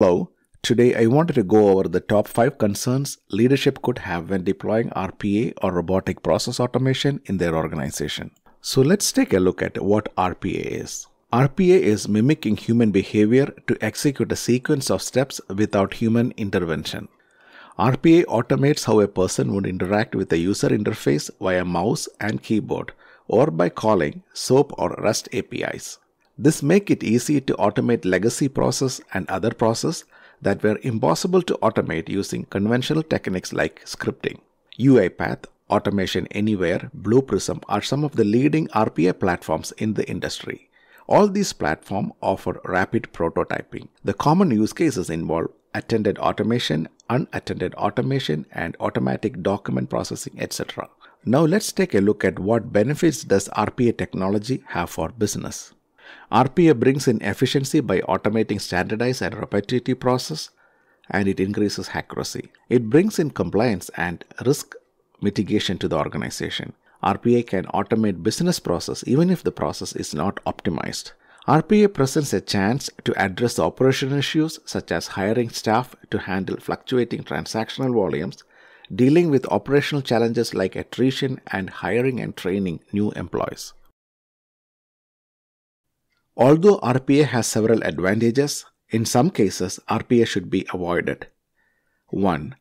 Hello, today I wanted to go over the top 5 concerns leadership could have when deploying RPA or robotic process automation in their organization. So let's take a look at what RPA is. RPA is mimicking human behavior to execute a sequence of steps without human intervention. RPA automates how a person would interact with a user interface via mouse and keyboard or by calling SOAP or REST APIs. This make it easy to automate legacy process and other process that were impossible to automate using conventional techniques like scripting. UiPath, Automation Anywhere, Blue Prism are some of the leading RPA platforms in the industry. All these platforms offer rapid prototyping. The common use cases involve attended automation, unattended automation, and automatic document processing, etc. Now let's take a look at what benefits does RPA technology have for business. RPA brings in efficiency by automating standardized and repetitive process and it increases accuracy. It brings in compliance and risk mitigation to the organization. RPA can automate business process even if the process is not optimized. RPA presents a chance to address operational issues such as hiring staff to handle fluctuating transactional volumes, dealing with operational challenges like attrition, and hiring and training new employees. Although RPA has several advantages, in some cases RPA should be avoided. 1.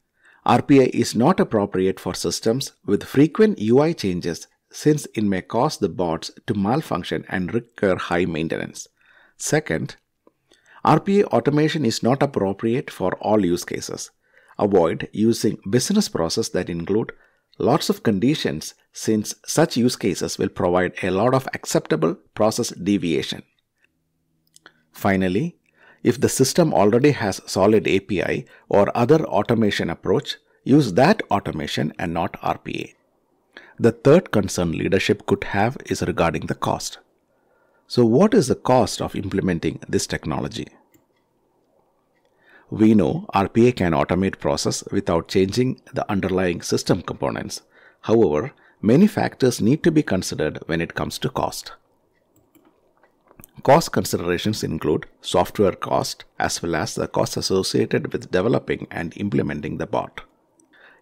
RPA is not appropriate for systems with frequent UI changes since it may cause the bots to malfunction and require high maintenance. Second, RPA automation is not appropriate for all use cases. Avoid using business process that include lots of conditions since such use cases will provide a lot of acceptable process deviation. Finally, if the system already has solid API or other automation approach, use that automation and not RPA. The third concern leadership could have is regarding the cost. So what is the cost of implementing this technology? We know RPA can automate process without changing the underlying system components. However, many factors need to be considered when it comes to cost. Cost considerations include software cost as well as the cost associated with developing and implementing the bot.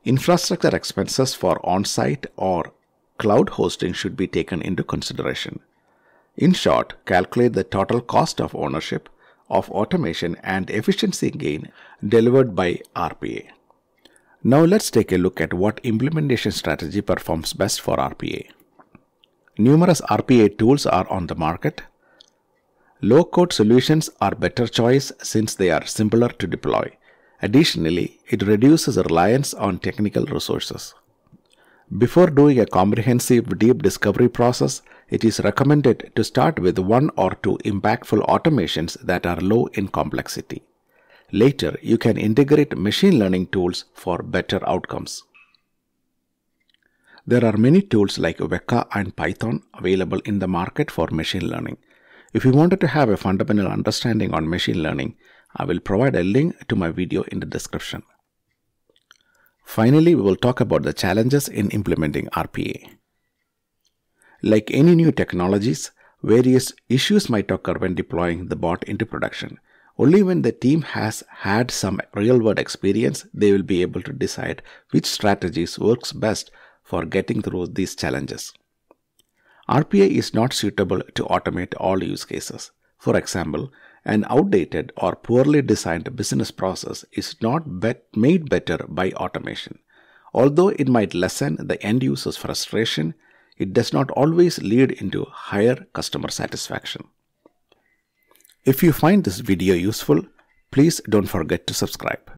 Infrastructure expenses for on-site or cloud hosting should be taken into consideration. In short, calculate the total cost of ownership of automation and efficiency gain delivered by RPA. Now let's take a look at what implementation strategy performs best for RPA. Numerous RPA tools are on the market. Low-code solutions are better choice since they are simpler to deploy. Additionally, it reduces reliance on technical resources. Before doing a comprehensive deep discovery process, it is recommended to start with one or two impactful automations that are low in complexity. Later, you can integrate machine learning tools for better outcomes. There are many tools like Weka and Python available in the market for machine learning. If you wanted to have a fundamental understanding on machine learning, I will provide a link to my video in the description. Finally, we will talk about the challenges in implementing RPA. Like any new technologies, various issues might occur when deploying the bot into production. Only when the team has had some real-world experience, they will be able to decide which strategies works best for getting through these challenges. RPA is not suitable to automate all use cases. For example, an outdated or poorly designed business process is not bet made better by automation. Although it might lessen the end user's frustration, it does not always lead into higher customer satisfaction. If you find this video useful, please don't forget to subscribe.